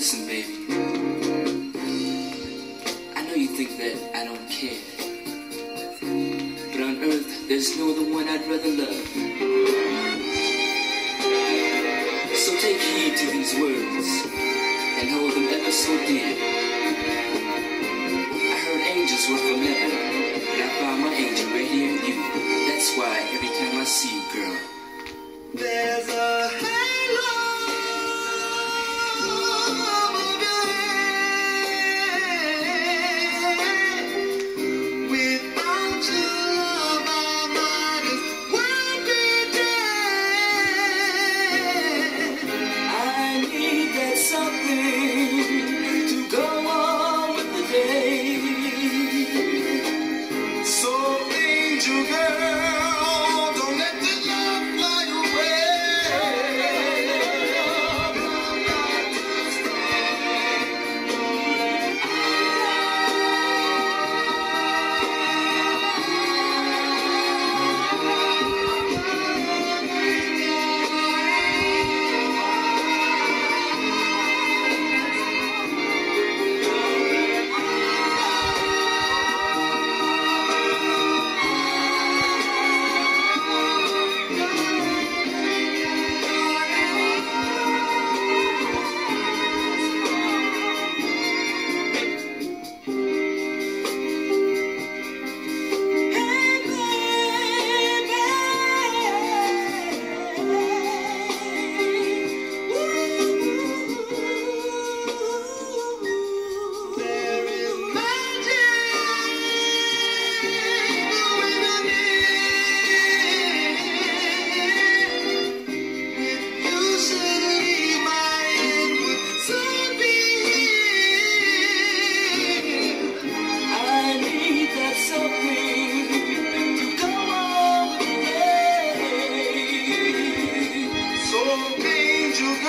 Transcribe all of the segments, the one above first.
listen, baby. I know you think that I don't care. But on earth, there's no other one I'd rather love. So take heed to these words and hold them ever so dear.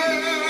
Amen.